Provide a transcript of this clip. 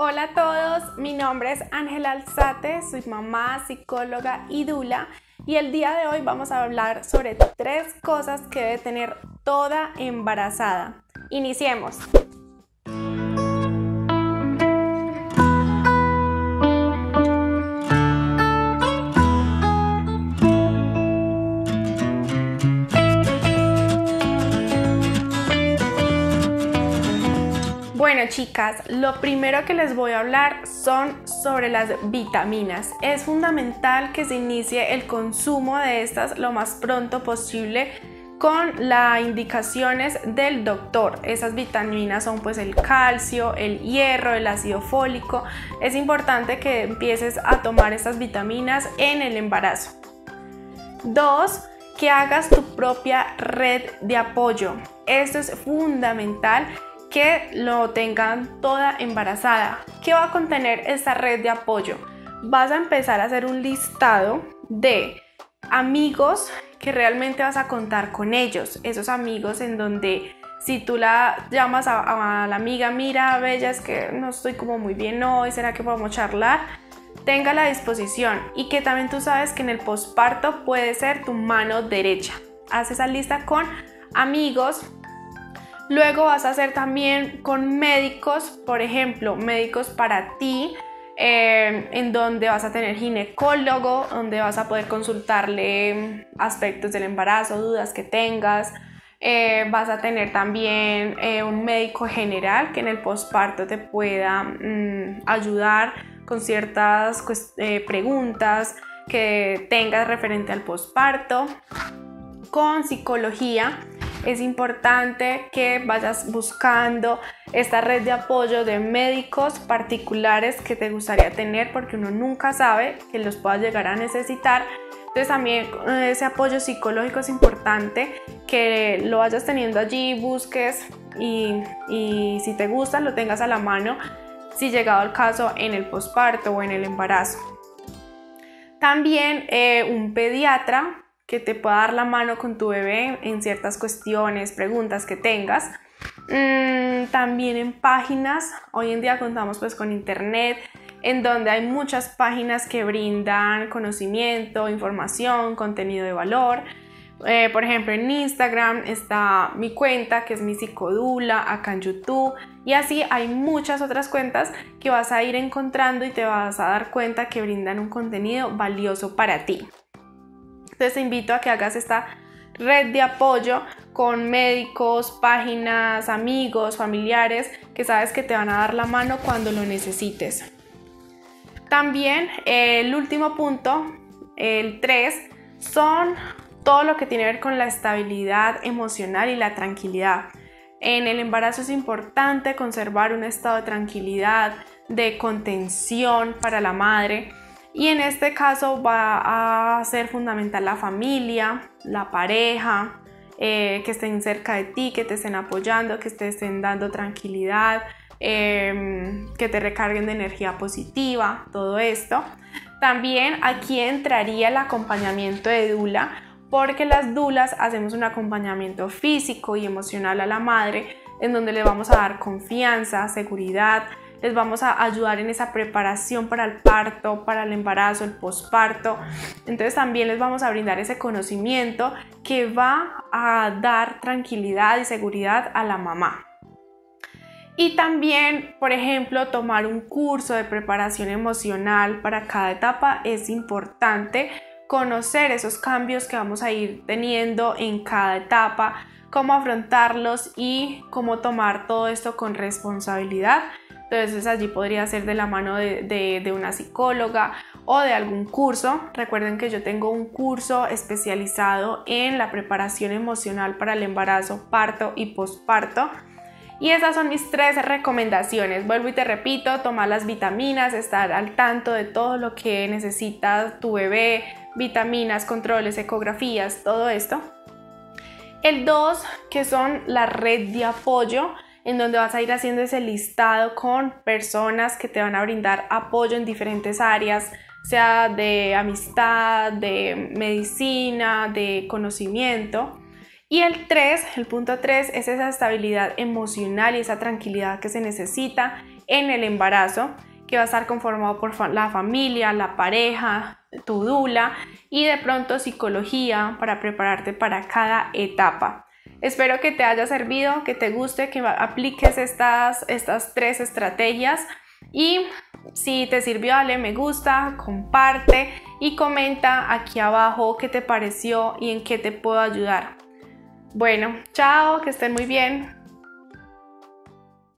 Hola a todos, mi nombre es Ángela Alzate, soy mamá, psicóloga y dula y el día de hoy vamos a hablar sobre tres cosas que debe tener toda embarazada. Iniciemos. Bueno chicas, lo primero que les voy a hablar son sobre las vitaminas. Es fundamental que se inicie el consumo de estas lo más pronto posible con las indicaciones del doctor. Esas vitaminas son pues el calcio, el hierro, el ácido fólico. Es importante que empieces a tomar estas vitaminas en el embarazo. Dos, que hagas tu propia red de apoyo. Esto es fundamental que lo tengan toda embarazada. ¿Qué va a contener esta red de apoyo? Vas a empezar a hacer un listado de amigos que realmente vas a contar con ellos, esos amigos en donde si tú la llamas a, la amiga, mira, Bella, es que no estoy como muy bien hoy, ¿será que podemos charlar? Tenga la disposición y que también tú sabes que en el posparto puede ser tu mano derecha. Haz esa lista con amigos, Luego vas a hacer también con médicos, por ejemplo, médicos para ti, eh, en donde vas a tener ginecólogo, donde vas a poder consultarle aspectos del embarazo, dudas que tengas. Eh, vas a tener también eh, un médico general que en el posparto te pueda mm, ayudar con ciertas preguntas que tengas referente al posparto. Con psicología es importante que vayas buscando esta red de apoyo de médicos particulares que te gustaría tener porque uno nunca sabe que los puedas llegar a necesitar. Entonces también eh, ese apoyo psicológico es importante que lo vayas teniendo allí, busques y, si te gusta lo tengas a la mano si llegado el caso en el posparto o en el embarazo. También eh, un pediatra que te pueda dar la mano con tu bebé en ciertas cuestiones, preguntas que tengas. Mm, también en páginas, hoy en día contamos pues con internet, en donde hay muchas páginas que brindan conocimiento, información, contenido de valor. Eh, por ejemplo, en Instagram está mi cuenta que es mi psicodula, acá en YouTube y así hay muchas otras cuentas que vas a ir encontrando y te vas a dar cuenta que brindan un contenido valioso para ti. Entonces te invito a que hagas esta red de apoyo con médicos, páginas, amigos, familiares que sabes que te van a dar la mano cuando lo necesites. También el último punto, el 3, son todo lo que tiene que ver con la estabilidad emocional y la tranquilidad. En el embarazo es importante conservar un estado de tranquilidad, de contención para la madre y en este caso va a ser fundamental la familia, la pareja, eh, que estén cerca de ti, que te estén apoyando, que te estén dando tranquilidad, em, que te recarguen de energía positiva, todo esto. También aquí entraría el acompañamiento de Dula, porque las dulas hacemos un acompañamiento físico y emocional a la madre, en donde le vamos a dar confianza, seguridad, les vamos a ayudar en esa preparación para el parto, para el embarazo, el posparto. Entonces también les vamos a brindar ese conocimiento que va a dar tranquilidad y seguridad a la mamá. Y también, por ejemplo, tomar un curso de preparación emocional para cada etapa es importante conocer esos cambios que vamos a ir teniendo en cada etapa, cómo afrontarlos y cómo tomar todo esto con responsabilidad entonces allí podría ser de la mano de, una psicóloga o de algún curso. Recuerden que yo tengo un curso especializado en la preparación emocional para el embarazo, parto y posparto. Y esas son mis tres recomendaciones. Vuelvo y te repito, tomar las vitaminas, estar al tanto de todo lo que necesita tu bebé, vitaminas, controles, ecografías, todo esto. El dos, que son la red de apoyo en donde vas a ir haciendo ese listado con personas que te van a brindar apoyo en diferentes áreas, sea de amistad, de medicina, de conocimiento. Y el 3, el punto 3, es esa estabilidad emocional y esa tranquilidad que se necesita en el embarazo, que va a estar conformado por la familia, la pareja, tu dula y de pronto psicología para prepararte para cada etapa. Espero que te haya servido, que te guste, que apliques estas, estas tres estrategias y si te sirvió dale me gusta, comparte y comenta aquí abajo qué te pareció y en qué te puedo ayudar. Bueno, chao, que estén muy bien.